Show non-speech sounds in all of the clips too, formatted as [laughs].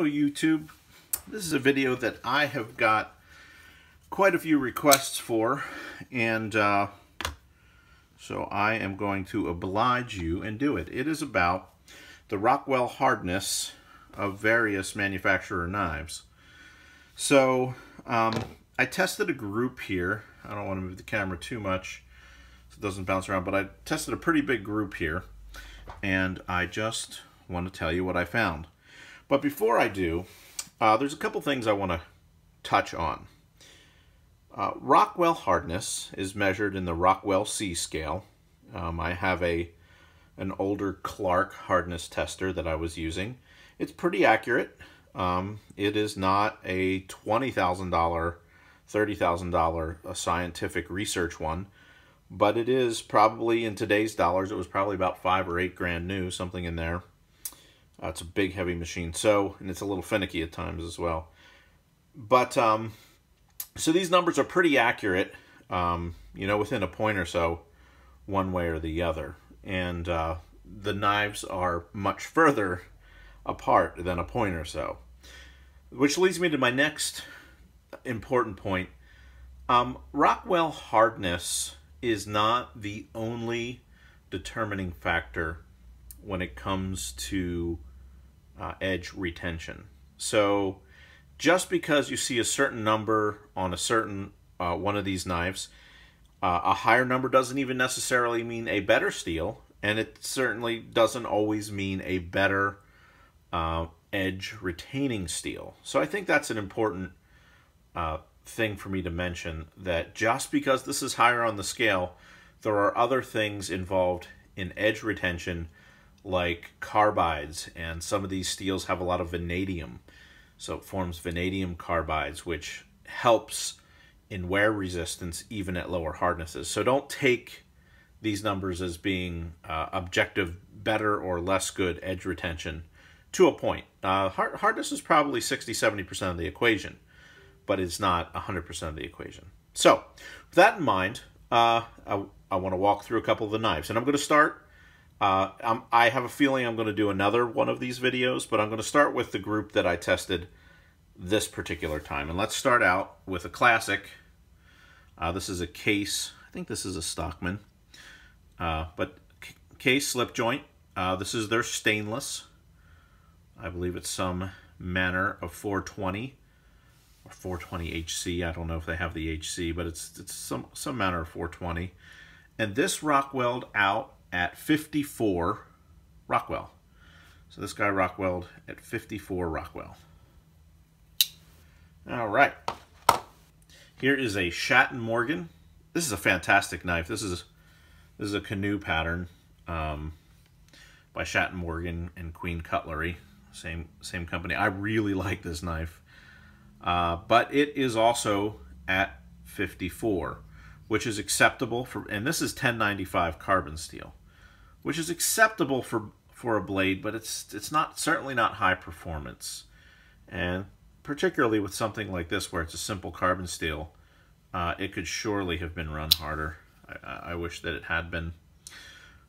Hello YouTube. This is a video that I have got quite a few requests for and uh, so I am going to oblige you and do it. It is about the Rockwell hardness of various manufacturer knives. So um, I tested a group here. I don't want to move the camera too much so it doesn't bounce around, but I tested a pretty big group here and I just want to tell you what I found. But before I do, uh, there's a couple things I want to touch on. Uh, Rockwell hardness is measured in the Rockwell C scale. Um, I have a an older Clark hardness tester that I was using. It's pretty accurate. Um, it is not a $20,000, $30,000 a scientific research one, but it is probably in today's dollars, it was probably about five or eight grand new, something in there. Uh, it's a big, heavy machine. So, and it's a little finicky at times as well. But, um, so these numbers are pretty accurate, um, you know, within a point or so, one way or the other. And uh, the knives are much further apart than a point or so. Which leads me to my next important point. Um, Rockwell hardness is not the only determining factor when it comes to uh, edge retention. So just because you see a certain number on a certain uh, one of these knives, uh, a higher number doesn't even necessarily mean a better steel, and it certainly doesn't always mean a better uh, edge retaining steel. So I think that's an important uh, thing for me to mention, that just because this is higher on the scale, there are other things involved in edge retention like carbides, and some of these steels have a lot of vanadium. So it forms vanadium carbides, which helps in wear resistance even at lower hardnesses. So don't take these numbers as being uh, objective better or less good edge retention to a point. Uh, hard, hardness is probably 60-70% of the equation, but it's not 100% of the equation. So with that in mind, uh, I, I want to walk through a couple of the knives. And I'm going to start uh, i have a feeling I'm going to do another one of these videos, but I'm going to start with the group that I tested this particular time. And let's start out with a classic. Uh, this is a case. I think this is a Stockman. Uh, but case slip joint. Uh, this is their stainless. I believe it's some manner of 420 or 420 HC. I don't know if they have the HC, but it's it's some some manner of 420. And this rock weld out at 54 Rockwell. So this guy Rockwell at 54 Rockwell. All right. Here is a Schatt & Morgan. This is a fantastic knife. This is this is a canoe pattern um, by Schatt & Morgan and Queen Cutlery. Same same company. I really like this knife. Uh, but it is also at 54, which is acceptable for, and this is 1095 carbon steel which is acceptable for for a blade, but it's it's not certainly not high performance. And particularly with something like this where it's a simple carbon steel, uh, it could surely have been run harder. I, I wish that it had been.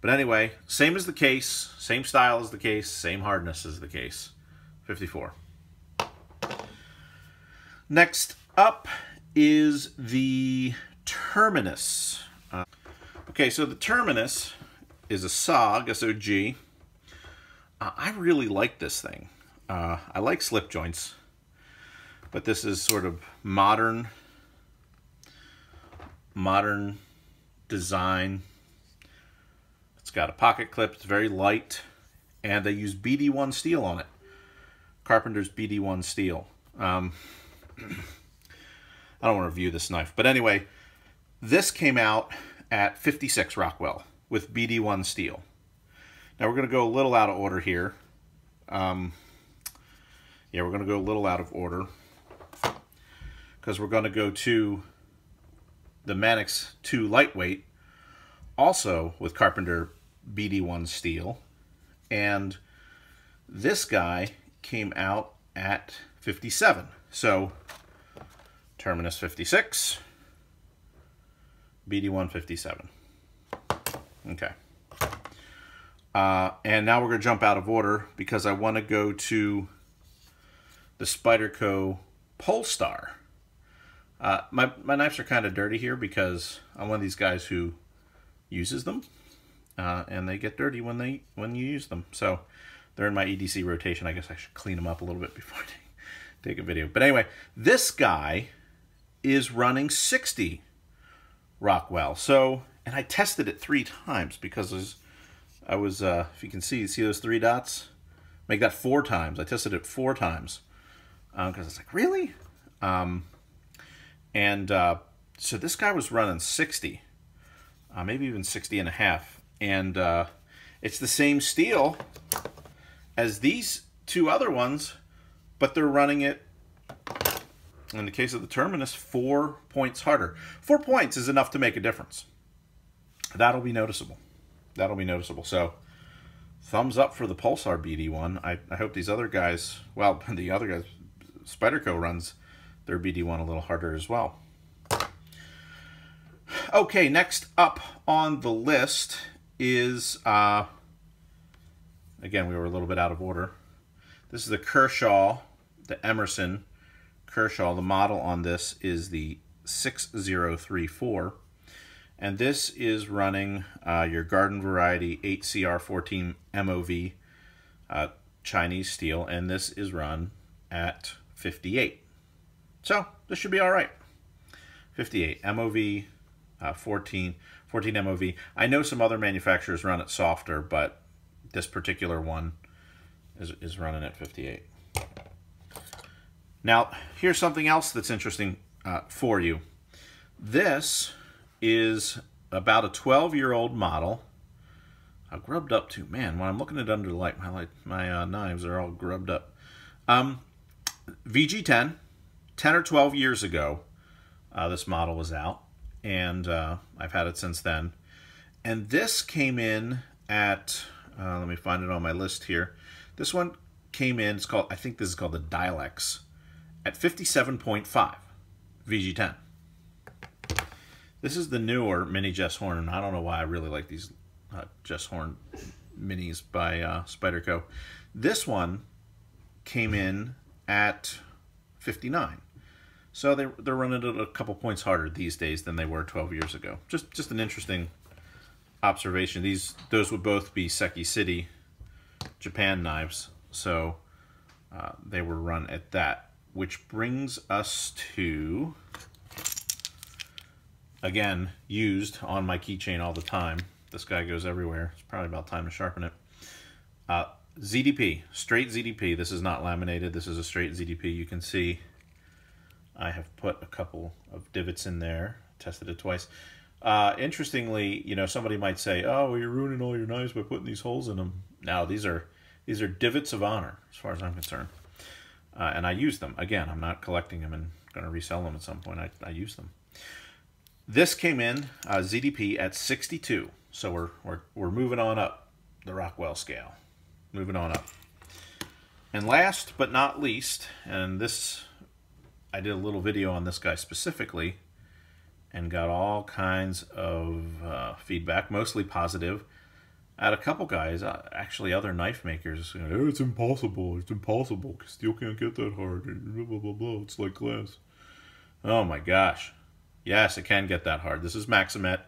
But anyway, same as the case, same style as the case, same hardness as the case. 54. Next up is the Terminus. Uh, okay, so the Terminus is a SOG, S-O-G. Uh, I really like this thing. Uh, I like slip joints, but this is sort of modern, modern design. It's got a pocket clip, it's very light, and they use BD1 steel on it. Carpenter's BD1 steel. Um, [clears throat] I don't want to review this knife, but anyway, this came out at 56 Rockwell with BD1 steel. Now we're going to go a little out of order here. Um, yeah, we're going to go a little out of order because we're going to go to the Manix 2 lightweight, also with Carpenter BD1 steel. And this guy came out at 57. So Terminus 56, BD1 57. Okay. Uh, and now we're going to jump out of order because I want to go to the Spyderco Polestar. Uh, my, my knives are kind of dirty here because I'm one of these guys who uses them. Uh, and they get dirty when they when you use them. So they're in my EDC rotation. I guess I should clean them up a little bit [laughs] before I take a video. But anyway, this guy is running 60 Rockwell. So, and I tested it three times because I was, I was uh, if you can see, see those three dots? Make that four times. I tested it four times because um, I was like, really? Um, and uh, so this guy was running 60, uh, maybe even 60 and a half. And uh, it's the same steel as these two other ones, but they're running it, in the case of the Terminus, four points harder. Four points is enough to make a difference. That'll be noticeable. That'll be noticeable. So, thumbs up for the Pulsar BD1. I, I hope these other guys, well, [laughs] the other guys, Spyderco runs their BD1 a little harder as well. Okay, next up on the list is, uh, again, we were a little bit out of order. This is the Kershaw, the Emerson Kershaw. The model on this is the 6034. And this is running uh, your garden variety 8CR14 MOV uh, Chinese steel. And this is run at 58. So this should be all right. 58 MOV uh, 14 14 MOV. I know some other manufacturers run it softer, but this particular one is, is running at 58. Now, here's something else that's interesting uh, for you. This is about a 12-year-old model. I grubbed up too. Man, when I'm looking at under the light, my, light, my uh, knives are all grubbed up. Um, VG10, 10 or 12 years ago, uh, this model was out, and uh, I've had it since then. And this came in at, uh, let me find it on my list here. This one came in, it's called, I think this is called the Dialex, at 57.5 VG10. This is the newer mini Jess Horn, and I don't know why I really like these uh, Jess Horn minis by uh, Spyderco. This one came in at 59. So they're, they're running it a couple points harder these days than they were 12 years ago. Just just an interesting observation. These Those would both be Seki City Japan knives. So uh, they were run at that. Which brings us to, again, used on my keychain all the time. This guy goes everywhere. It's probably about time to sharpen it. Uh, ZDP, straight ZDP. This is not laminated. This is a straight ZDP. You can see I have put a couple of divots in there, tested it twice. Uh, interestingly, you know, somebody might say, "Oh, well, you're ruining all your knives by putting these holes in them." Now, these are these are divots of honor, as far as I'm concerned, uh, and I use them. Again, I'm not collecting them and going to resell them at some point. I, I use them. This came in uh, ZDP at 62, so we're we're we're moving on up the Rockwell scale, moving on up. And last but not least, and this I did a little video on this guy specifically and got all kinds of uh, feedback, mostly positive. I had a couple guys, uh, actually other knife makers, you know, oh, it's impossible, it's impossible, steel can't get that hard, blah, blah, blah, blah, it's like glass. Oh my gosh. Yes, it can get that hard. This is Maxamet.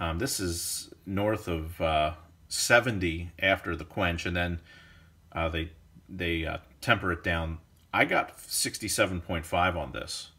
Um, this is north of uh, 70 after the quench, and then uh, they they uh, temper it down I got 67.5 on this.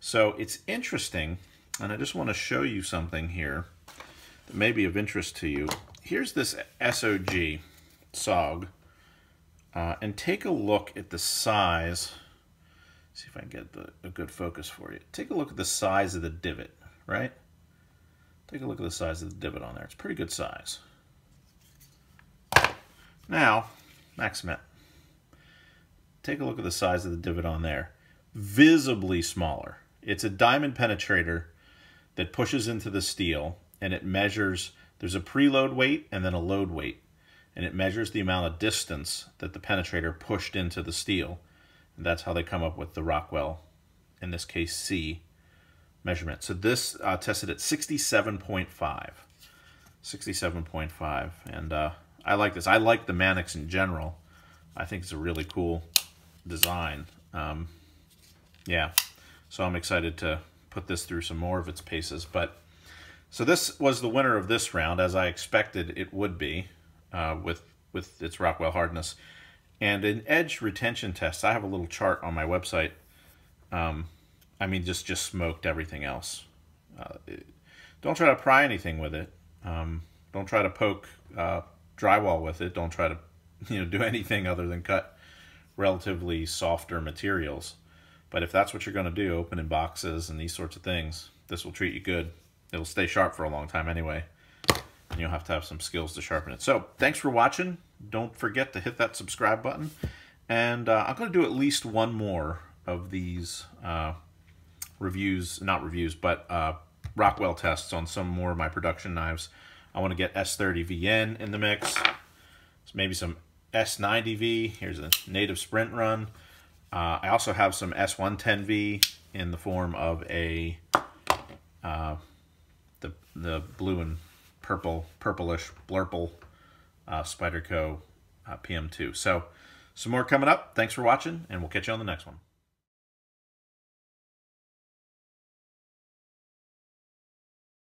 So it's interesting, and I just want to show you something here that may be of interest to you. Here's this SOG, SOG, uh, and take a look at the size. See if I can get the, a good focus for you. Take a look at the size of the divot, right? Take a look at the size of the divot on there. It's pretty good size. Now, Maxamet. Take a look at the size of the divot on there. Visibly smaller. It's a diamond penetrator that pushes into the steel and it measures, there's a preload weight and then a load weight. And it measures the amount of distance that the penetrator pushed into the steel. And that's how they come up with the Rockwell, in this case C, measurement. So this uh, tested at 67.5. 67.5. And uh, I like this. I like the Manix in general. I think it's a really cool design. Um, yeah, so I'm excited to put this through some more of its paces. But so this was the winner of this round, as I expected it would be, uh, with with its Rockwell hardness. And in edge retention tests, I have a little chart on my website. Um, I mean, just just smoked everything else. Uh, it, don't try to pry anything with it. Um, don't try to poke uh, drywall with it. Don't try to [laughs] you know do anything other than cut relatively softer materials. But if that's what you're going to do, opening boxes and these sorts of things, this will treat you good. It'll stay sharp for a long time anyway. And you'll have to have some skills to sharpen it. So thanks for watching. Don't forget to hit that subscribe button. And uh, I'm going to do at least one more of these uh, reviews, not reviews, but uh, Rockwell tests on some more of my production knives. I want to get S30VN in the mix. So maybe some S90V. Here's a native sprint run. Uh, I also have some S110V in the form of a uh, the the blue and purple purplish blurple uh, Spyderco uh, PM2. So some more coming up. Thanks for watching, and we'll catch you on the next one.